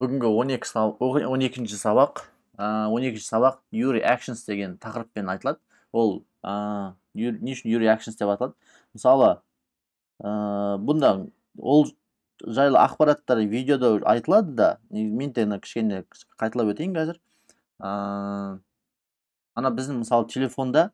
бүгінгі он екі он екінші сабақ он екінші сабақ юри actions деген тақырыппен айтылады. Ол не үшін юри actions деп аталады? Мысалы бұнда ол жайлы ақпараттар видеода айтылады да мен тек кішкене қайталап өтейін қазір. Ана біздің мысалы телефонда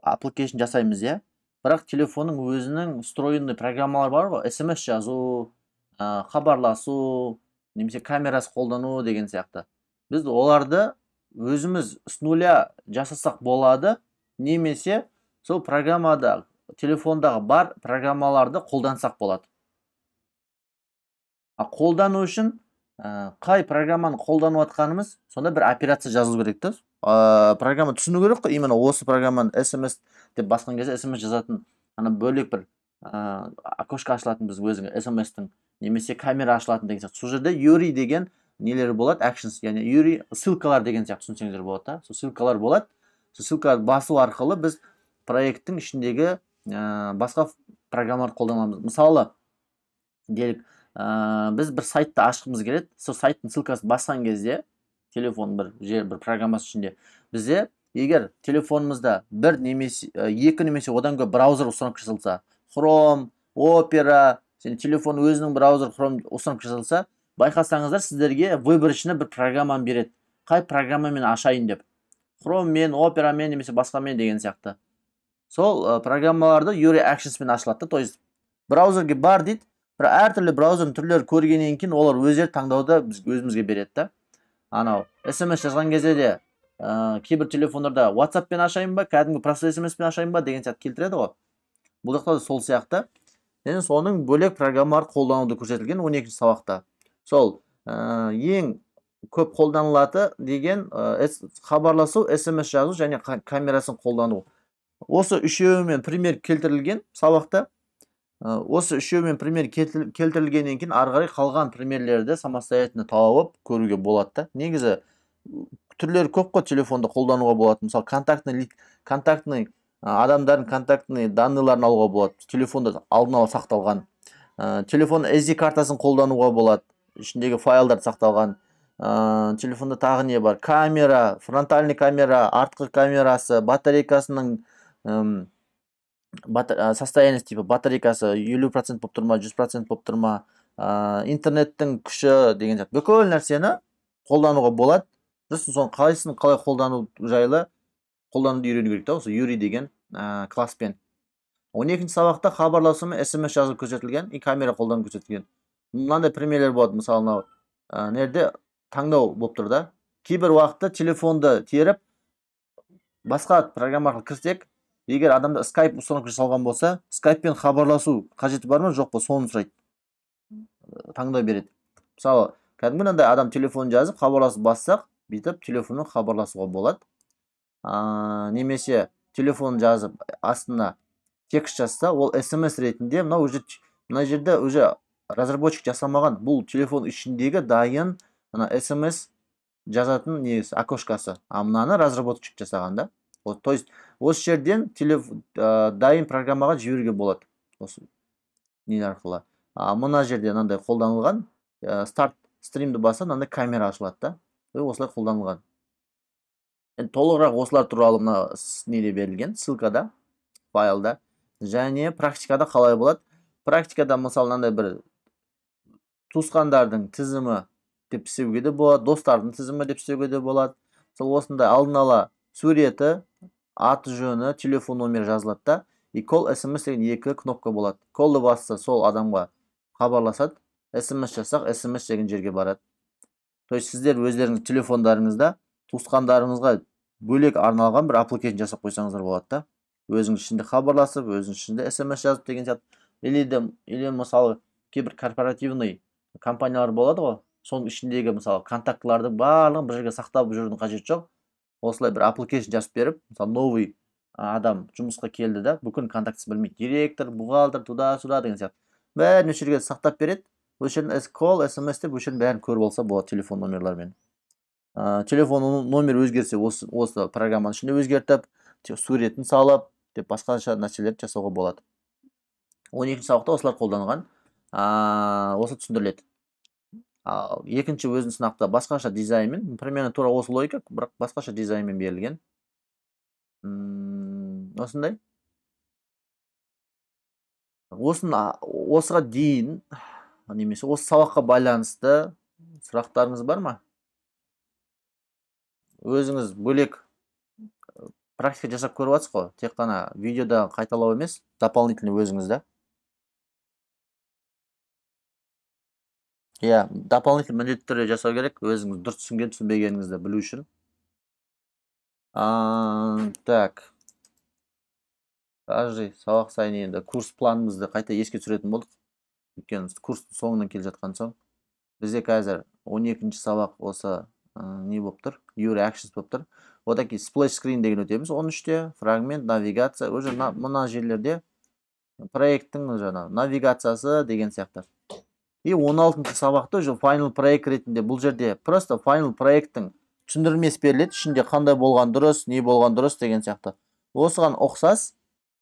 application жасаймыз иә. Бірақ телефонның өзінің встроенный программалары бар ғой. Смс жазу хабарласу немесе камерасы қолдану деген сияқты. Біз оларды өзіміз с нуля жасасақ болады немесе сол программада телефондағы бар программаларды қолдансақ болады. А қолдану үшін ә, қай программаны қолданып жатқанымыз сонда бір операция жазылу керек та. Ә, программа түсіну керек қой именно осы программаны смс деп басқан кезде смс жазатын ана бөлек бір ә, окошко ашылатын біз өзің смстің немесе камера ашылатын деген сияқты. Сол жерде юри деген нелер болады? Actions яғни юри ссылкалар деген сияқты түсінсеңіздер болады да. Сол ссылкалар болады. Сол ссылкаларды басу арқылы біз проекттің ішіндегі ә, басқа программаларды қолданамыз. Мысалы делік ә, біз бір сайтты ашқымыз келеді. Сол сайттың ссылкасын басқан кезде телефон бір жер бір программасы ішінде бізде егер телефонымызда бір немесе екі немесе одан көп браузер установка жасалса chrome opera және телефон өзінің браузер хром установка жасалса байқасаңыздар сіздерге выборочно бір программаны береді. Қай программамен ашайын деп. Хроммен операмен немесе басқамен деген сияқты. Сол ә, программаларды юри actionsмен ашылады да то есть браузерге бар дейді. Бірақ әртүрлі браузердің түрлерін көргеннен кейін олар өздері таңдауды біз өзімізге береді да. Анау смс жазған кезде де ә, кейбір телефондарда whatsappпен ашайын ба кәдімгі просто смспен ашайын ба деген сияқты келтіреді ғой. Бұл жақта да сол сияқты. Және соның бөлек программалар қолдануды көрсетілген 12 сабақта. Сол ә, ең көп қолданылаты деген ә, хабарласу смс жазу және камерасын қолдану. Осы үшеуімен пример келтірілген сабақта. Ә, осы үшеуімен пример келтірілгеннен кейін ары қарай қалған примерлерді самостоятельно тауып көруге болады да. Негізі түрлері көп қой телефонды қолдануға болады. Мысалы контактный контактный адамдардың контактный данныйларын алуға болады телефонда алдын ала сақталған ә, телефон SD картасын қолдануға болады ішіндегі файлдар сақталған ә, телефонда тағы не бар? Камера фронтальный камера артқы камерасы батарейкасының әм, состояниесі типа батарейкасы елу процент болып тұр ма жүз процент болып тұр ма ә, интернеттің күші деген сияқты бүкіл нәрсені қолдануға болады сосын соның қайсысын қалай қолдану жайлы қолдануды үйрену керек та осы юри деген ә, класспен он екінші сабақта хабарласу мен смс жазу көрсетілген и камера қолдану көрсетілген. Мынандай примерлер болады мысалы мынау ә, жерде таңдау болып тұр да. Кейбір уақытта телефонды теріп басқа программа арқылы кірсек егер адамда скайп установка жасалған болса скайппен хабарласу қажеті бар ма? Жоқ па? Соны сұрайды. Таңдау береді. Мысалы кәдімгі мынандай адам телефон жазып хабарласып бассақ бүйтіп телефонмен хабарласуға болады. Ә, немесе телефон жазып астына текст жазса ол смс ретінде мынау уже мына жерде уже разработчик жасамаған. Бұл телефон ішіндегі дайын мына смс жазатын несі окошкасы. А мынаны разработчик жасаған да. То есть осы жерден телеф, ә, дайын программаға жіберуге болады осы не арқылы. А мына жерде мынандай қолданылған ә, старт стримді басса мынандай камера ашылады да. Осылай қолданылған. Енді толығырақ осылар туралы мына неде берілген? Ссылкада файлда. Және практикада қалай болады? Практикада мысалы мынандай бір туысқандардың тізімі деп істеуге де болады достардың тізімі деп істеуге де болады. Мысалы осындай алдын ала суреті аты жөні телефон номері жазылады да и кол смс деген екі кнопка болады. Колды басса сол адамға хабарласады смс жазсақ смс деген жерге барады. То есть сіздер өздеріңіз телефондарыңызда туысқандарыңызға бөлек арналған бір application жасап қойсаңыздар болады да. Өзіңіз ішінде хабарласып өзіңіз ішінде смс жазып деген сияқты. Или де или мысалы кейбір корпоративный компаниялар болады ғой. Соның ішіндегі мысалы контактыларды барлығын бір жерге сақтап жүрудің қажеті жоқ. Осылай бір application жазып беріп мысалы новый адам жұмысқа келді да бүкіл контактісін білмейді. Директор бухгалтер туда сюда деген сияқты. Бәрін осы жерге сақтап береді. Осы жерден кол смс деп осы жердің бәрін көріп алса болады телефон номерларымен. Ә, телефон номер өзгерсе осы, осы программаның ішінде өзгертіп суретін салып деп басқаша нәрселерді жасауға болады. Он екінші сабақта осылар қолданған ә, осы түсіндіріледі. Ал екінші өзінің сынақта басқаша дизайнмен примерно тура осы логика бірақ басқаша дизайнмен берілген. Осындай. Осыны осыға дейін немесе осы сабаққа байланысты сұрақтарыңыз бар ма? Өзіңіз бөлек практика жасап көріп жатсыз ғой. Тек қана видеода қайталау емес дополнительный өзіңіз да иә дополнительный міндетті түрде жасау керек. Өзіңіз дұрыс түсінген түсінбегеніңізді білу үшін. Так. Каждый сабақ сайын енді курс планымызды қайта еске түсіретін болдық. Өйткені курстың соңынан келе жатқан соң бізде қазір 12 сабақ осы не болып тұр юр actions болып тұр одан кейін splash screen деген өтеміз 13-те фрагмент навигация уже мына жерлерде проекттің жаңағы навигациясы деген сияқты. И он алтыншы сабақта уже final проект ретінде бұл жерде просто final проекттің түсіндірмесі беріледі. Ішінде қандай болған дұрыс не болған дұрыс деген сияқты. Осыған ұқсас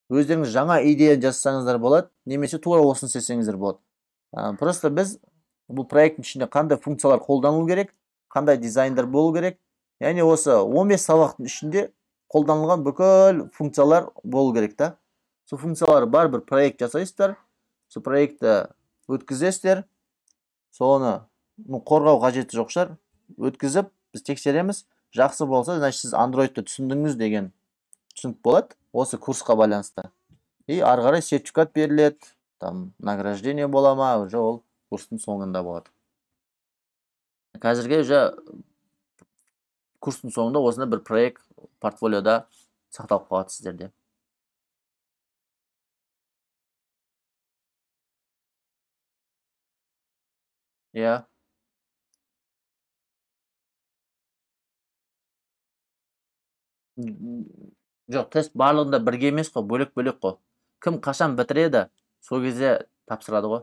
өздеріңіз жаңа идея жазсаңыздар болады немесе тура осыны істесеңіздер болады. Просто біз бұл проекттің ішінде қандай функциялар қолданылу керек қандай дизайндар болу керек? Яғни осы 15 сабақтың ішінде қолданылған бүкіл функциялар болу керек та. Сол функциялар бар бір проект жасайсыздар сол проектті өткізесіздер соны қорғау қажеті жоқ шығар. Өткізіп біз тексереміз. Жақсы болса значит сіз андроидты түсіндіңіз деген түсінік болады осы курсқа байланысты. И ары қарай сертификат беріледі там награждение бола ма уже ол курстың соңында болады. Қазірге уже курстың соңында осындай бір проект портфолиода сақталып қалады сіздерде. Иә. Жоқ тест барлығында бірге емес қой бөлек бөлек қой. Кім қашан бітіреді сол кезде тапсырады ғой.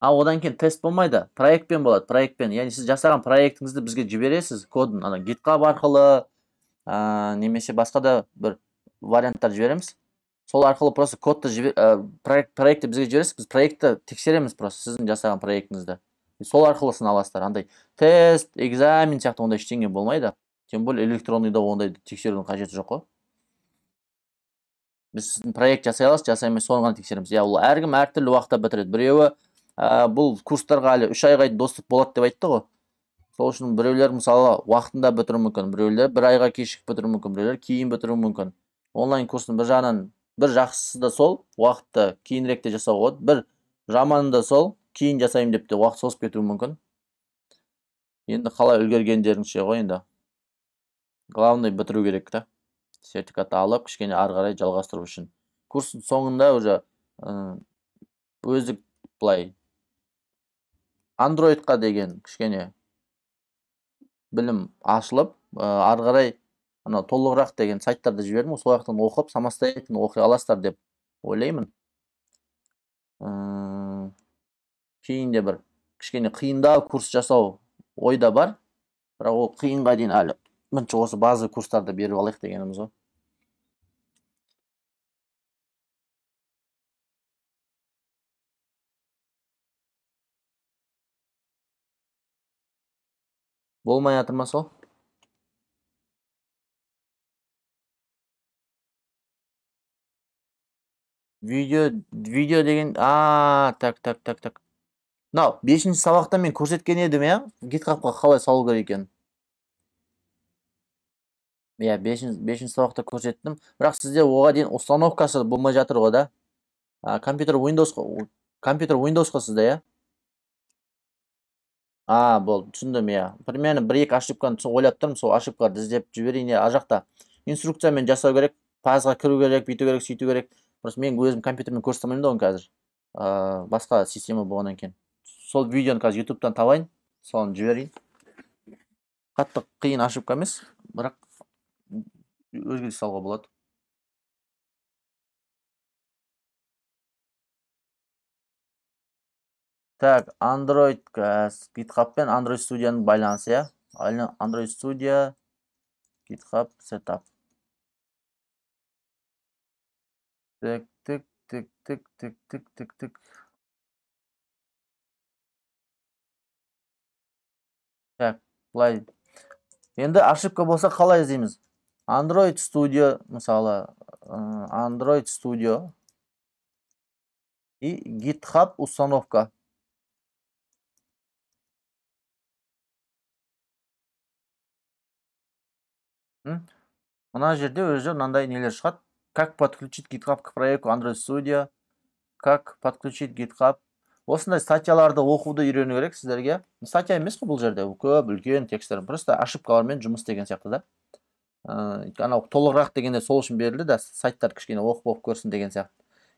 Ал одан кейін тест болмайды. Проектпен болады проектпен. Яғни сіз жасаған проектіңізді бізге жібересіз кодын. Ана гитхаб арқылы ә, немесе басқа да бір варианттар жібереміз. Сол арқылы просто кодты жібер ә, проект проектті бізге жібересіз біз проектті тексереміз просто сіздің жасаған проектіңізді. Сол арқылы сына аласыздар андай тест экзамен сияқты ондай ештеңе болмайды. Тем более электронныйда ондай тексерудің қажеті жоқ қой. Біз сіздің проект жасай аласыз жасай соны ғана тексереміз. Иә ол әркім әртүрлі уақытта бітіреді. Біреуі ә, бұл курстарға әлі үш айға доступ болады деп айтты ғой. Сол үшін біреулер мысалы уақытында бітіруі мүмкін біреулер бір айға кешігіп бітіруі мүмкін біреулер кейін бітіруі мүмкін. Онлайн курстың бір жағынан бір жақсысы да сол уақытты кейінірек те жасауға болады. Бір жаманы да сол кейін жасаймын деп те уақыт созып кетуі мүмкін. Енді қалай үлгергендеріңізше ғой енді. Главный бітіру керек та. Сертификат алып кішкене ары қарай жалғастыру үшін. Курстың соңында уже өздік былай андроидқа деген кішкене білім ашылып ары қарай анау толығырақ деген сайттарды жібердім. Сол жақтан оқып самостоятельно оқи аласыздар деп ойлаймын. Кейін де бір кішкене қиындау курс жасау ойда бар. Бірақ ол қиынға дейін әлі. Бірінші осы база курстарды беріп алайық дегеніміз ғой. Болмай жатыр ма сол видео видео деген а так так так так мынау бесінші сабақта мен көрсеткен едім иә гитхабқа қалай салу керек екенін иә бесінші бесінші сабақта көрсеттім бірақ сізде оған дейін установкасы болмай жатыр ғой да а, компьютер windows компьютер windows қой сізде иә а болды түсіндім иә. Примерно бір екі ошибканы ойлап тұрмын сол ошибкаларды іздеп жіберейін ар жақта инструкциямен жасау керек фазға кіру керек бүйту керек сөйту керек. Просто мен өзім компьютермен көрсете алмаймын да оны қазір. Ә, басқа система болғаннан кейін. Сол видеоны қазір ютубтан табайын соны жіберейін. Қатты қиын ошибка емес бірақ өзгеріс салуға болады. Так, Android э, с GitHub пен Android Studio байланысы, иә? Android Studio GitHub Setup. Так, тік, тік, тік, тік, тік, тік, тік. Так, былай. Енді ошибка болса қалай іздейміз? Android Studio, мысалы, э, Android Studio и GitHub установка. Мына жерде өзі мынандай нелер шығады. Как подключить github к проекту android studio? Как подключить github? Осындай статьяларды оқуды үйрену керек сіздерге. Статья емес қой бұл жерде. Көп үлкен тексттер просто ошибкалармен жұмыс деген сияқты да. Анау толығырақ дегенде сол үшін берілді да сайттар кішкене оқып оқып көрсін деген сияқты.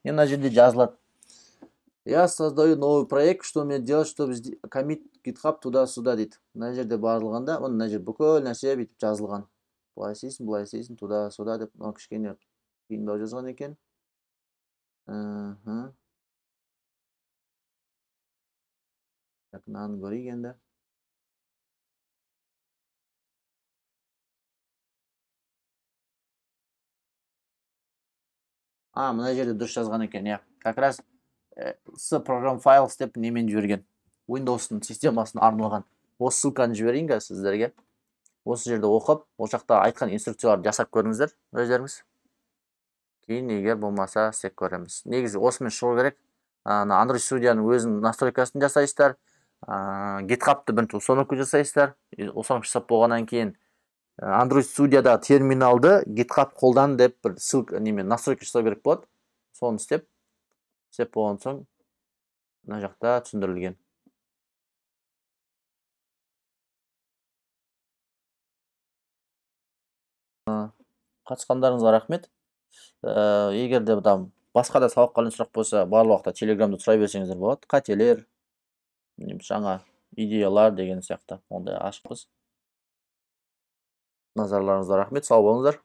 Енді мына жерде жазылады. Я создаю новый проект что мне делать чтобы комит github туда сюда дейді. Мына жерде барлығында мына жер бүкіл нәрсе бүйтіп жазылған. Былай істейсің былай істейсің туда сюда деп мынау кішкене қиындау жазған екен так мынаны көрейік енді а мына жерде дұрыс жазған екен иә как раз с программ файлс деп немен жіберген Windows'тың системасына арналған осы ссылканы жіберейін қазір сіздерге осы жерде оқып ол жақта айтқан инструкцияларды жасап көріңіздер өздеріңіз. Кейін егер болмаса істеп көреміз. Негізі осымен шығу керек. Ана android студияның өзінің настройкасын жасайсыздар. Гитхабты бірінші установка жасайсыздар. Установка жасап болғаннан кейін android студиядағы терминалды github қолдан деп бір ссылка немен настройка жасау керек болады. Соны істеп істеп болған соң мына жақта түсіндірілген. Қатысқандарыңызға рахмет. Егер де басқа да сабаққа сұрақ болса барлық уақытта телеграмда сұрай берсеңіздер болады. Қателер жаңа идеялар деген сияқты. Ондай ашықпыз. Назарларыңызға рахмет. Сау болыңыздар.